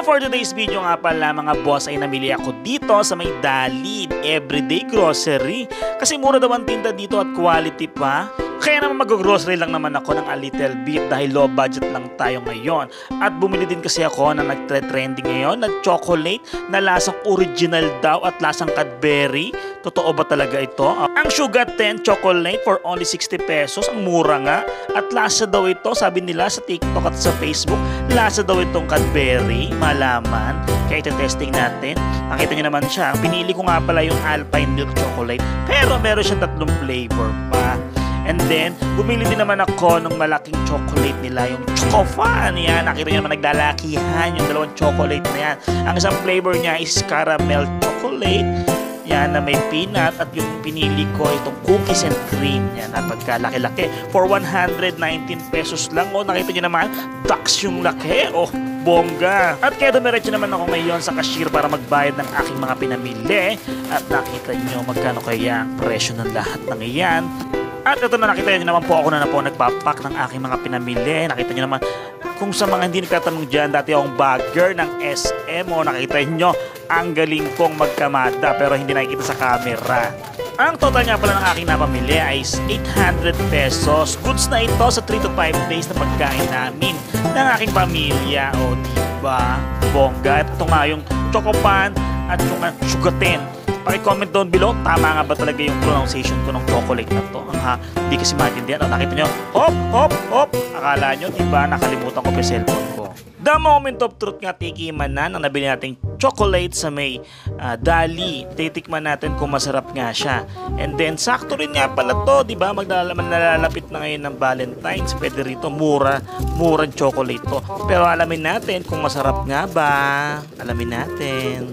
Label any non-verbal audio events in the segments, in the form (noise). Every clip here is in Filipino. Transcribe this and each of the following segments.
For today's video nga pala mga boss ay namili ako dito sa may Dalid Everyday Grocery kasi mura daw ang tinda dito at quality pa. Kaya naman mag-grocery lang naman ako ng a little bit dahil low budget lang tayo ngayon. At bumili din kasi ako na nagtre-trending ngayon na chocolate na lasang original daw at lasang Cadbury. Totoo ba talaga ito? Ang Sugar 10 chocolate for only 60 pesos. Ang mura nga. At lasa daw ito, sabi nila sa TikTok at sa Facebook, lasa daw itong Cadbury. Malaman. Kaya ito-testing natin. Nakita niyo naman siya. Pinili ko nga pala yung Alpine Milk Chocolate. Pero meron siya tatlong flavor pa. And then, bumili din naman ako ng malaking chocolate nila, yung Chocofan. Yan, nakita nyo naman naglalakihan yung dalawang chocolate na yan. Ang isang flavor niya is caramel chocolate. Yan, na may peanut at yung pinili ko itong cookies and cream. Yan, na pagkalaki-laki. For 119 pesos lang. O, nakita nyo naman, ducks yung laki. Oh, bongga. At kaya dumiretso naman ako ngayon sa cashier para magbayad ng aking mga pinamili. At nakita nyo magkano kaya ang presyo ng lahat ng iyan. At ito na nakita niyo naman po ako na na po nagpapak ng aking mga pinamili. Nakita niyo naman kung sa mga hindi nagtatanong dyan, dati akong bagger ng SM o nakita niyo ang galing kong magkamada pero hindi nakikita sa camera. Ang total nga pala ng aking napamili ay 800 pesos. Goods na ito sa 3 to 5 days na pagkain namin ng aking pamilya. O diba? Bongga. Ito nga yung chocopan at yung sugaten. Paki-comment down below, tama nga ba talaga yung pronunciation ko ng chocolate na to? Ha? Hindi kasi maintindihan. O, nakita nyo, hop, hop, hop. Akala nyo, diba, nakalimutan ko pa cellphone ko. The moment of truth nga, tikiman na ng nabili nating chocolate sa may uh, Dali. Titikman natin kung masarap nga siya. And then, sakto rin nga pala to, di ba? Magdalaman nalalapit na ngayon ng Valentine's. Pwede rito, mura, murang chocolate to. Pero alamin natin kung masarap nga ba. Alamin natin.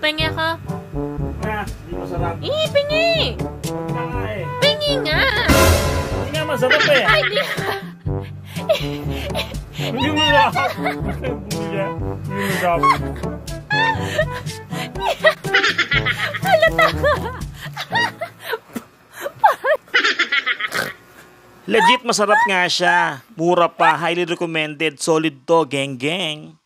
Pengi ako. Ah, hindi masarap. Eh, pengi! Pengi nga! Hindi nga masarap eh. Ay, di. Hindi masarap. Hindi masarap. Halata (laughs) Legit masarap nga siya. Mura pa. Highly recommended. Solid to. Geng geng.